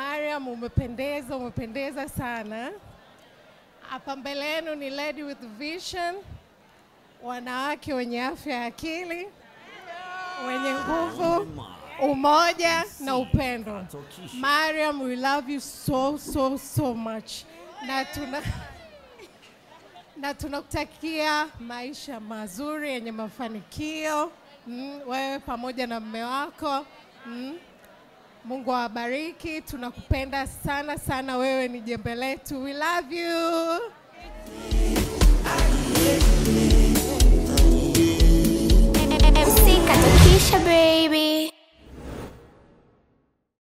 Mariam, umependeza, umependeza sana. Hapa mbele yenu ni Lady with Vision, wanawake wenye afya ya akili, wenye nguvu, umoja na upendo. Mariam, we love you so so so much, na tuna na tunakutakia maisha mazuri yenye mafanikio mm, wewe pamoja na mme wako mm. Mungu awabariki, tunakupenda sana sana, wewe ni jembe letu. We love you.